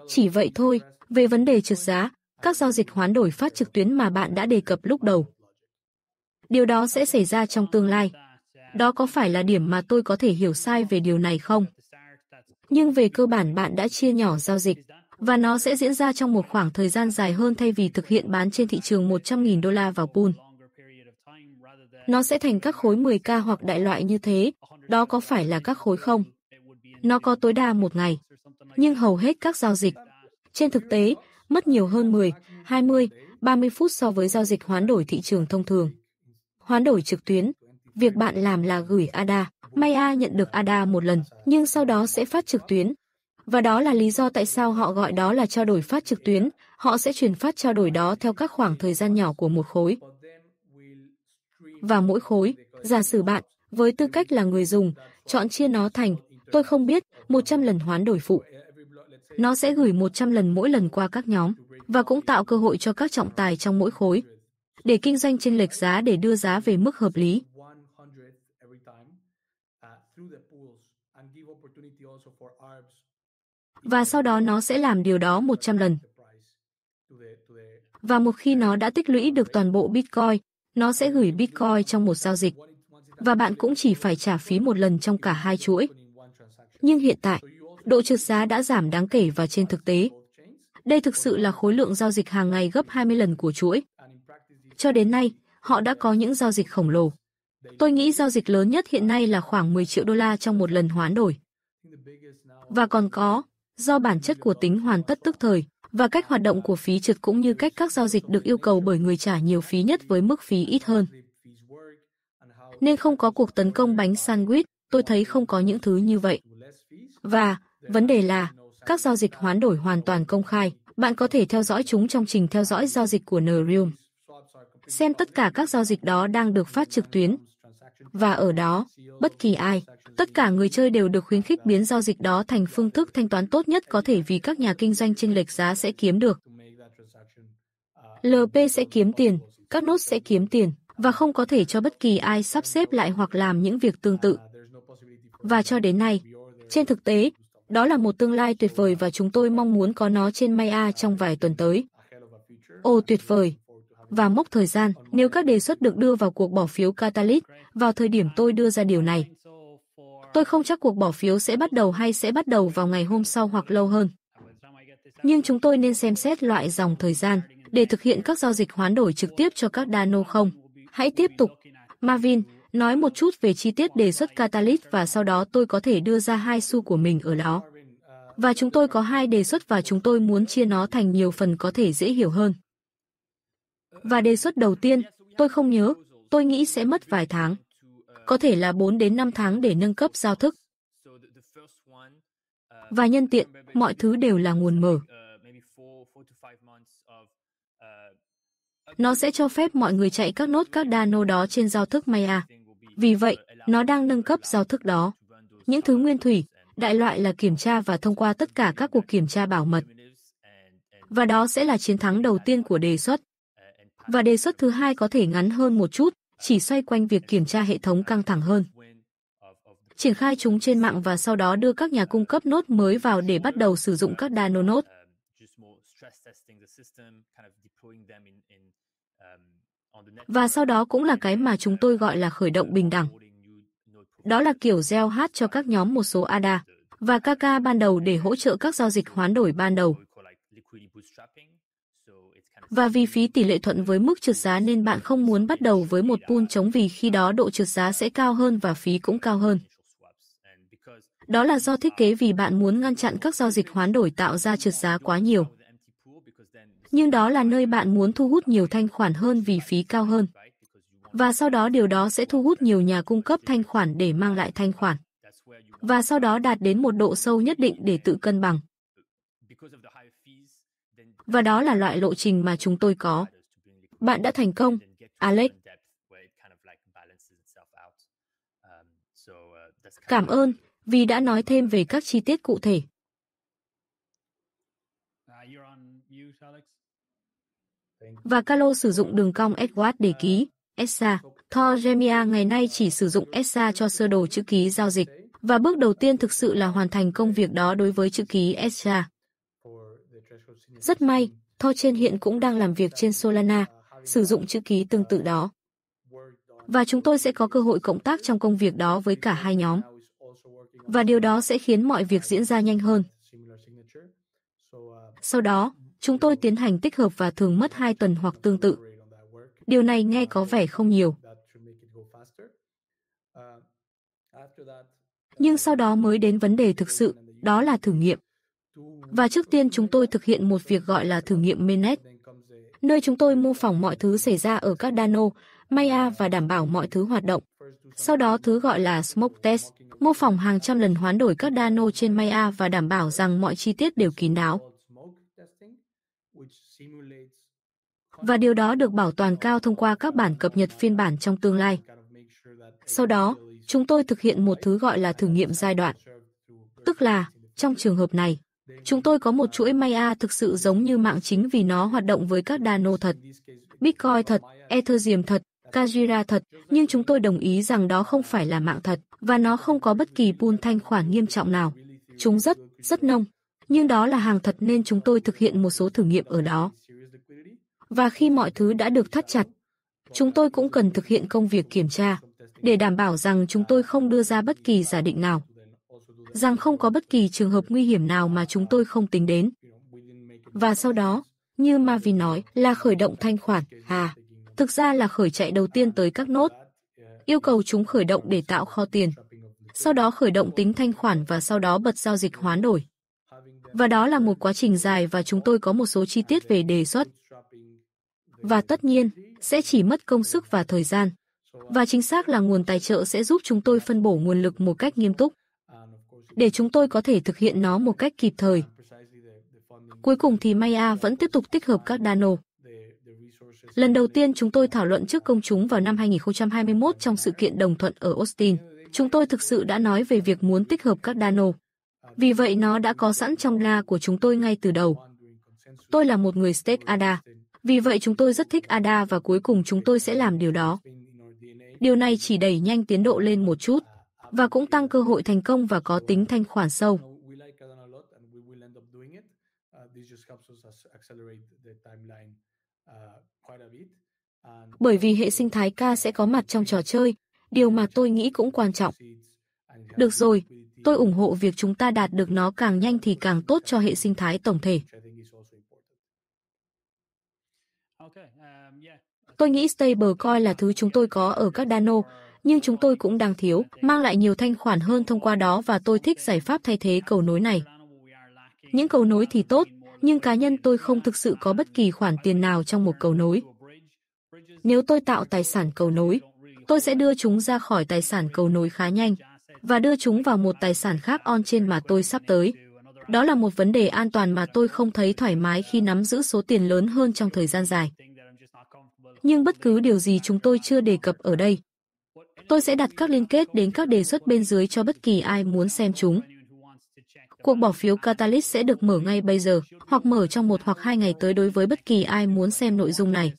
Chỉ vậy thôi, về vấn đề trượt giá, các giao dịch hoán đổi phát trực tuyến mà bạn đã đề cập lúc đầu. Điều đó sẽ xảy ra trong tương lai. Đó có phải là điểm mà tôi có thể hiểu sai về điều này không? Nhưng về cơ bản bạn đã chia nhỏ giao dịch, và nó sẽ diễn ra trong một khoảng thời gian dài hơn thay vì thực hiện bán trên thị trường 100.000 đô la vào pool. Nó sẽ thành các khối 10K hoặc đại loại như thế, Đó có phải là các khối không? Nó có tối đa một ngày, nhưng hầu hết các giao dịch. Trên thực tế, mất nhiều hơn 10, 20, 30 phút so với giao dịch hoán đổi thị trường thông thường. Hoán đổi trực tuyến, việc bạn làm là gửi ADA. Maya nhận được ADA một lần, nhưng sau đó sẽ phát trực tuyến. Và đó là lý do tại sao họ gọi đó là trao đổi phát trực tuyến. Họ sẽ truyền phát trao đổi đó theo các khoảng thời gian nhỏ của một khối. Và mỗi khối, giả sử bạn, với tư cách là người dùng, chọn chia nó thành, tôi không biết, 100 lần hoán đổi phụ. Nó sẽ gửi 100 lần mỗi lần qua các nhóm và cũng tạo cơ hội cho các trọng tài trong mỗi khối để kinh doanh trên lệch giá để đưa giá về mức hợp lý. Và sau đó nó sẽ làm điều đó 100 lần. Và một khi nó đã tích lũy được toàn bộ Bitcoin, nó sẽ gửi Bitcoin trong một giao dịch. Và bạn cũng chỉ phải trả phí một lần trong cả hai chuỗi. Nhưng hiện tại, độ trượt giá đã giảm đáng kể và trên thực tế. Đây thực sự là khối lượng giao dịch hàng ngày gấp 20 lần của chuỗi. Cho đến nay, họ đã có những giao dịch khổng lồ. Tôi nghĩ giao dịch lớn nhất hiện nay là khoảng 10 triệu đô la trong một lần hoán đổi. Và còn có, do bản chất của tính hoàn tất tức thời và cách hoạt động của phí trượt cũng như cách các giao dịch được yêu cầu bởi người trả nhiều phí nhất với mức phí ít hơn. Nên không có cuộc tấn công bánh sandwich, tôi thấy không có những thứ như vậy. Và, vấn đề là, các giao dịch hoán đổi hoàn toàn công khai, bạn có thể theo dõi chúng trong trình theo dõi giao dịch của Nerium. Xem tất cả các giao dịch đó đang được phát trực tuyến. Và ở đó, bất kỳ ai, tất cả người chơi đều được khuyến khích biến giao dịch đó thành phương thức thanh toán tốt nhất có thể vì các nhà kinh doanh chênh lệch giá sẽ kiếm được. LP sẽ kiếm tiền, các nốt sẽ kiếm tiền và không có thể cho bất kỳ ai sắp xếp lại hoặc làm những việc tương tự. Và cho đến nay, trên thực tế, đó là một tương lai tuyệt vời và chúng tôi mong muốn có nó trên Maya trong vài tuần tới. Ồ tuyệt vời! Và mốc thời gian, nếu các đề xuất được đưa vào cuộc bỏ phiếu Catalyst, vào thời điểm tôi đưa ra điều này. Tôi không chắc cuộc bỏ phiếu sẽ bắt đầu hay sẽ bắt đầu vào ngày hôm sau hoặc lâu hơn. Nhưng chúng tôi nên xem xét loại dòng thời gian để thực hiện các giao dịch hoán đổi trực tiếp cho các Dano không. Hãy tiếp tục. Marvin, nói một chút về chi tiết đề xuất Catalyst và sau đó tôi có thể đưa ra hai xu của mình ở đó. Và chúng tôi có hai đề xuất và chúng tôi muốn chia nó thành nhiều phần có thể dễ hiểu hơn. Và đề xuất đầu tiên, tôi không nhớ, tôi nghĩ sẽ mất vài tháng. Có thể là 4 đến 5 tháng để nâng cấp giao thức. Và nhân tiện, mọi thứ đều là nguồn mở. Nó sẽ cho phép mọi người chạy các nốt các Cardano đó trên giao thức Maya. Vì vậy, nó đang nâng cấp giao thức đó. Những thứ nguyên thủy, đại loại là kiểm tra và thông qua tất cả các cuộc kiểm tra bảo mật. Và đó sẽ là chiến thắng đầu tiên của đề xuất. Và đề xuất thứ hai có thể ngắn hơn một chút, chỉ xoay quanh việc kiểm tra hệ thống căng thẳng hơn. Triển khai chúng trên mạng và sau đó đưa các nhà cung cấp nốt mới vào để bắt đầu sử dụng các nano nốt. Và sau đó cũng là cái mà chúng tôi gọi là khởi động bình đẳng. Đó là kiểu gieo hát cho các nhóm một số ADA và KK ban đầu để hỗ trợ các giao dịch hoán đổi ban đầu. Và vì phí tỷ lệ thuận với mức trượt giá nên bạn không muốn bắt đầu với một pool chống vì khi đó độ trượt giá sẽ cao hơn và phí cũng cao hơn. Đó là do thiết kế vì bạn muốn ngăn chặn các giao dịch hoán đổi tạo ra trượt giá quá nhiều nhưng đó là nơi bạn muốn thu hút nhiều thanh khoản hơn vì phí cao hơn. Và sau đó điều đó sẽ thu hút nhiều nhà cung cấp thanh khoản để mang lại thanh khoản. Và sau đó đạt đến một độ sâu nhất định để tự cân bằng. Và đó là loại lộ trình mà chúng tôi có. Bạn đã thành công, Alex. Cảm ơn vì đã nói thêm về các chi tiết cụ thể. và Calo sử dụng đường cong Edward để ký. ESA, Thorgemia ngày nay chỉ sử dụng ESA cho sơ đồ chữ ký giao dịch, và bước đầu tiên thực sự là hoàn thành công việc đó đối với chữ ký ESA. Rất may, Thor trên hiện cũng đang làm việc trên Solana, sử dụng chữ ký tương tự đó. Và chúng tôi sẽ có cơ hội cộng tác trong công việc đó với cả hai nhóm. Và điều đó sẽ khiến mọi việc diễn ra nhanh hơn. Sau đó, Chúng tôi tiến hành tích hợp và thường mất 2 tuần hoặc tương tự. Điều này nghe có vẻ không nhiều. Nhưng sau đó mới đến vấn đề thực sự, đó là thử nghiệm. Và trước tiên chúng tôi thực hiện một việc gọi là thử nghiệm mainnet, nơi chúng tôi mô phỏng mọi thứ xảy ra ở các Dano, Maya và đảm bảo mọi thứ hoạt động. Sau đó thứ gọi là smoke test, mô phỏng hàng trăm lần hoán đổi các Dano trên Maya và đảm bảo rằng mọi chi tiết đều kín đáo. Và điều đó được bảo toàn cao thông qua các bản cập nhật phiên bản trong tương lai. Sau đó, chúng tôi thực hiện một thứ gọi là thử nghiệm giai đoạn. Tức là, trong trường hợp này, chúng tôi có một chuỗi Maya thực sự giống như mạng chính vì nó hoạt động với các Dano thật, Bitcoin thật, Ethereum thật, Kajira thật, nhưng chúng tôi đồng ý rằng đó không phải là mạng thật và nó không có bất kỳ pool thanh khoản nghiêm trọng nào. Chúng rất, rất nông, nhưng đó là hàng thật nên chúng tôi thực hiện một số thử nghiệm ở đó. Và khi mọi thứ đã được thắt chặt, chúng tôi cũng cần thực hiện công việc kiểm tra để đảm bảo rằng chúng tôi không đưa ra bất kỳ giả định nào, rằng không có bất kỳ trường hợp nguy hiểm nào mà chúng tôi không tính đến. Và sau đó, như Marvin nói, là khởi động thanh khoản, à, thực ra là khởi chạy đầu tiên tới các nốt, yêu cầu chúng khởi động để tạo kho tiền, sau đó khởi động tính thanh khoản và sau đó bật giao dịch hoán đổi. Và đó là một quá trình dài và chúng tôi có một số chi tiết về đề xuất. Và tất nhiên, sẽ chỉ mất công sức và thời gian. Và chính xác là nguồn tài trợ sẽ giúp chúng tôi phân bổ nguồn lực một cách nghiêm túc, để chúng tôi có thể thực hiện nó một cách kịp thời. Cuối cùng thì Maya vẫn tiếp tục tích hợp các Dano. Lần đầu tiên chúng tôi thảo luận trước công chúng vào năm 2021 trong sự kiện đồng thuận ở Austin. Chúng tôi thực sự đã nói về việc muốn tích hợp các Dano. Vì vậy nó đã có sẵn trong la của chúng tôi ngay từ đầu. Tôi là một người stake ADA. Vì vậy chúng tôi rất thích ADA và cuối cùng chúng tôi sẽ làm điều đó. Điều này chỉ đẩy nhanh tiến độ lên một chút và cũng tăng cơ hội thành công và có tính thanh khoản sâu. Bởi vì hệ sinh thái K sẽ có mặt trong trò chơi, điều mà tôi nghĩ cũng quan trọng. Được rồi, tôi ủng hộ việc chúng ta đạt được nó càng nhanh thì càng tốt cho hệ sinh thái tổng thể. Tôi nghĩ stablecoin là thứ chúng tôi có ở các Dano, nhưng chúng tôi cũng đang thiếu, mang lại nhiều thanh khoản hơn thông qua đó và tôi thích giải pháp thay thế cầu nối này. Những cầu nối thì tốt, nhưng cá nhân tôi không thực sự có bất kỳ khoản tiền nào trong một cầu nối. Nếu tôi tạo tài sản cầu nối, tôi sẽ đưa chúng ra khỏi tài sản cầu nối khá nhanh và đưa chúng vào một tài sản khác on trên mà tôi sắp tới. Đó là một vấn đề an toàn mà tôi không thấy thoải mái khi nắm giữ số tiền lớn hơn trong thời gian dài. Nhưng bất cứ điều gì chúng tôi chưa đề cập ở đây. Tôi sẽ đặt các liên kết đến các đề xuất bên dưới cho bất kỳ ai muốn xem chúng. Cuộc bỏ phiếu Catalyst sẽ được mở ngay bây giờ, hoặc mở trong một hoặc hai ngày tới đối với bất kỳ ai muốn xem nội dung này.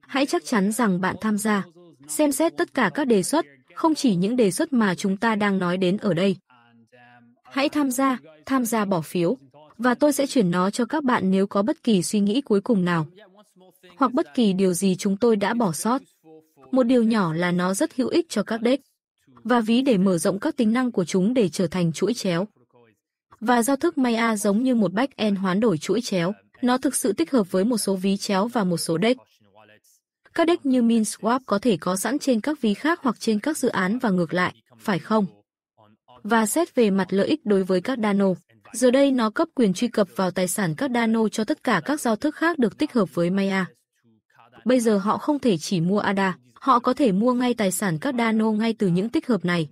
Hãy chắc chắn rằng bạn tham gia, xem xét tất cả các đề xuất, không chỉ những đề xuất mà chúng ta đang nói đến ở đây. Hãy tham gia, tham gia bỏ phiếu, và tôi sẽ chuyển nó cho các bạn nếu có bất kỳ suy nghĩ cuối cùng nào, hoặc bất kỳ điều gì chúng tôi đã bỏ sót. Một điều nhỏ là nó rất hữu ích cho các đếch và ví để mở rộng các tính năng của chúng để trở thành chuỗi chéo. Và giao thức Maya giống như một back-end hoán đổi chuỗi chéo, nó thực sự tích hợp với một số ví chéo và một số đếch Các đếch như MinSwap có thể có sẵn trên các ví khác hoặc trên các dự án và ngược lại, phải không? Và xét về mặt lợi ích đối với các Dano, giờ đây nó cấp quyền truy cập vào tài sản các Dano cho tất cả các giao thức khác được tích hợp với Maya. Bây giờ họ không thể chỉ mua ADA, họ có thể mua ngay tài sản các Dano ngay từ những tích hợp này.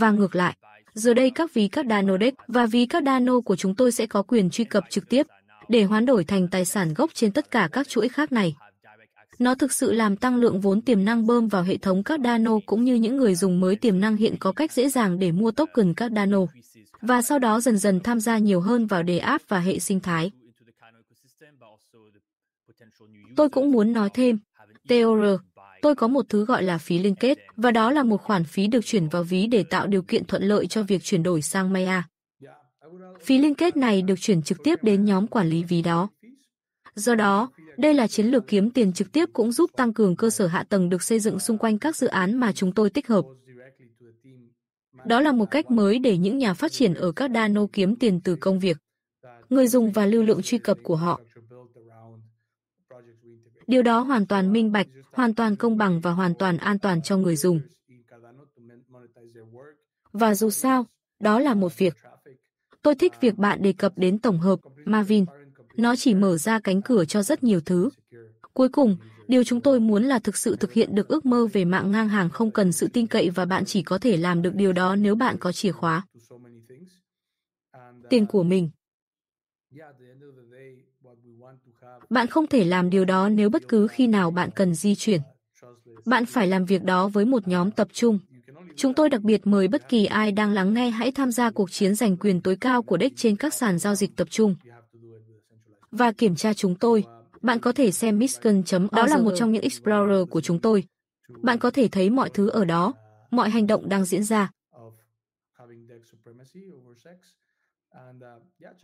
Và ngược lại, giờ đây các ví các Dano Deck và ví các Dano của chúng tôi sẽ có quyền truy cập trực tiếp để hoán đổi thành tài sản gốc trên tất cả các chuỗi khác này. Nó thực sự làm tăng lượng vốn tiềm năng bơm vào hệ thống các Dano cũng như những người dùng mới tiềm năng hiện có cách dễ dàng để mua token các Dano. Và sau đó dần dần tham gia nhiều hơn vào đề áp và hệ sinh thái. Tôi cũng muốn nói thêm, TOR, tôi có một thứ gọi là phí liên kết, và đó là một khoản phí được chuyển vào ví để tạo điều kiện thuận lợi cho việc chuyển đổi sang Maya. Phí liên kết này được chuyển trực tiếp đến nhóm quản lý ví đó. Do đó, đây là chiến lược kiếm tiền trực tiếp cũng giúp tăng cường cơ sở hạ tầng được xây dựng xung quanh các dự án mà chúng tôi tích hợp. Đó là một cách mới để những nhà phát triển ở các Dano kiếm tiền từ công việc, người dùng và lưu lượng truy cập của họ. Điều đó hoàn toàn minh bạch, hoàn toàn công bằng và hoàn toàn an toàn cho người dùng. Và dù sao, đó là một việc. Tôi thích việc bạn đề cập đến tổng hợp, Marvin. Nó chỉ mở ra cánh cửa cho rất nhiều thứ. Cuối cùng, điều chúng tôi muốn là thực sự thực hiện được ước mơ về mạng ngang hàng không cần sự tin cậy và bạn chỉ có thể làm được điều đó nếu bạn có chìa khóa. Tiền của mình. Bạn không thể làm điều đó nếu bất cứ khi nào bạn cần di chuyển. Bạn phải làm việc đó với một nhóm tập trung. Chúng tôi đặc biệt mời bất kỳ ai đang lắng nghe hãy tham gia cuộc chiến giành quyền tối cao của DEX trên các sàn giao dịch tập trung. Và kiểm tra chúng tôi. Bạn có thể xem Miskin. Đó là một trong những Explorer của chúng tôi. Bạn có thể thấy mọi thứ ở đó, mọi hành động đang diễn ra.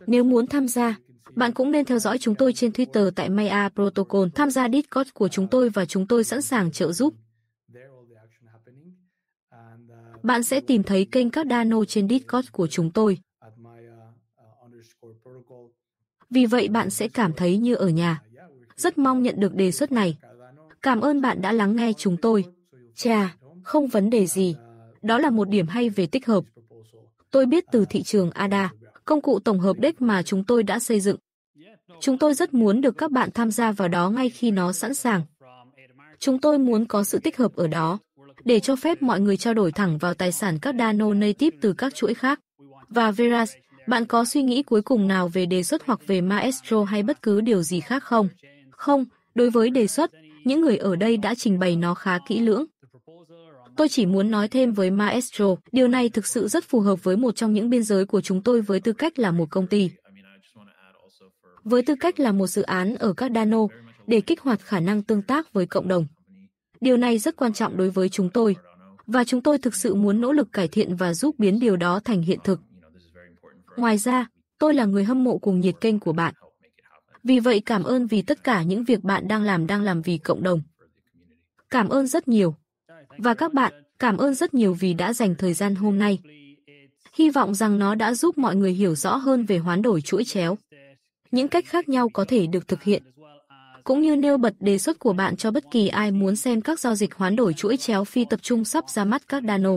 Nếu muốn tham gia, bạn cũng nên theo dõi chúng tôi trên Twitter tại Maya Protocol, tham gia Discord của chúng tôi và chúng tôi sẵn sàng trợ giúp. Bạn sẽ tìm thấy kênh Cardano trên Discord của chúng tôi. Vì vậy bạn sẽ cảm thấy như ở nhà. Rất mong nhận được đề xuất này. Cảm ơn bạn đã lắng nghe chúng tôi. Chà, không vấn đề gì. Đó là một điểm hay về tích hợp. Tôi biết từ thị trường ADA, công cụ tổng hợp deck mà chúng tôi đã xây dựng. Chúng tôi rất muốn được các bạn tham gia vào đó ngay khi nó sẵn sàng. Chúng tôi muốn có sự tích hợp ở đó, để cho phép mọi người trao đổi thẳng vào tài sản các Dano native từ các chuỗi khác. Và Veras, bạn có suy nghĩ cuối cùng nào về đề xuất hoặc về Maestro hay bất cứ điều gì khác không? Không, đối với đề xuất, những người ở đây đã trình bày nó khá kỹ lưỡng. Tôi chỉ muốn nói thêm với Maestro, điều này thực sự rất phù hợp với một trong những biên giới của chúng tôi với tư cách là một công ty. Với tư cách là một dự án ở các Dano, để kích hoạt khả năng tương tác với cộng đồng. Điều này rất quan trọng đối với chúng tôi, và chúng tôi thực sự muốn nỗ lực cải thiện và giúp biến điều đó thành hiện thực. Ngoài ra, tôi là người hâm mộ cùng nhiệt kênh của bạn. Vì vậy cảm ơn vì tất cả những việc bạn đang làm đang làm vì cộng đồng. Cảm ơn rất nhiều. Và các bạn, cảm ơn rất nhiều vì đã dành thời gian hôm nay. Hy vọng rằng nó đã giúp mọi người hiểu rõ hơn về hoán đổi chuỗi chéo. Những cách khác nhau có thể được thực hiện. Cũng như nêu bật đề xuất của bạn cho bất kỳ ai muốn xem các giao dịch hoán đổi chuỗi chéo phi tập trung sắp ra mắt các Dano.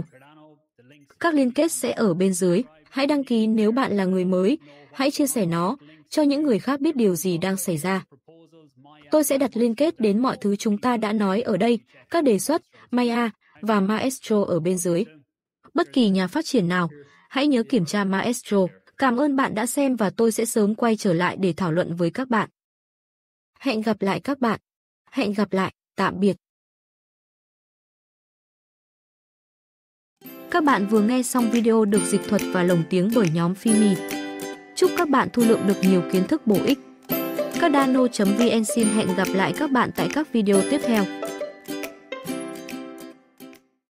Các liên kết sẽ ở bên dưới. Hãy đăng ký nếu bạn là người mới. Hãy chia sẻ nó cho những người khác biết điều gì đang xảy ra. Tôi sẽ đặt liên kết đến mọi thứ chúng ta đã nói ở đây, các đề xuất, Maya và Maestro ở bên dưới. Bất kỳ nhà phát triển nào, hãy nhớ kiểm tra Maestro. Cảm ơn bạn đã xem và tôi sẽ sớm quay trở lại để thảo luận với các bạn. Hẹn gặp lại các bạn. Hẹn gặp lại, tạm biệt. Các bạn vừa nghe xong video được dịch thuật và lồng tiếng bởi nhóm Fimi. Chúc các bạn thu lượng được nhiều kiến thức bổ ích. Cardano.vn xin hẹn gặp lại các bạn tại các video tiếp theo.